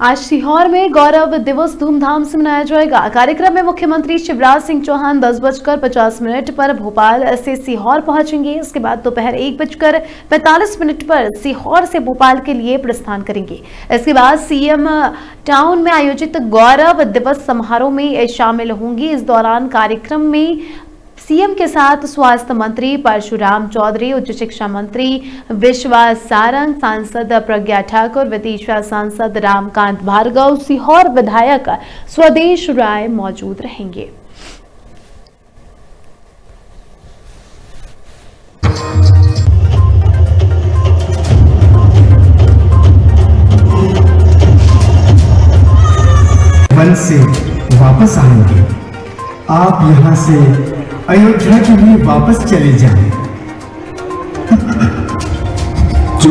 आज सीहोर में गौरव दिवस धूमधाम से मनाया जाएगा। कार्यक्रम में मुख्यमंत्री शिवराज सिंह चौहान दस बजकर पचास मिनट पर भोपाल से सीहोर पहुँचेंगे। इसके बाद दोपहर एक बजकर पैंतालीस मिनट पर सीहोर से भोपाल के लिए प्रस्थान करेंगे। इसके बाद सीएम टाउन में आयोजित गौरव दिवस समारोह में शामिल होंगी। इस दौरान कार्यक्रम में सीएम के साथ स्वास्थ्य मंत्री परशुराम चौधरी, उच्च शिक्षा मंत्री विश्वास सारंग, सांसद प्रज्ञा ठाकुर, विदिशा सांसद रामकांत भार्गव, सीहोर विधायक स्वदेश राय मौजूद रहेंगे। वापस आएँगे। आप यहाँ से अयोध्या के लिए वापस चले जाएँ।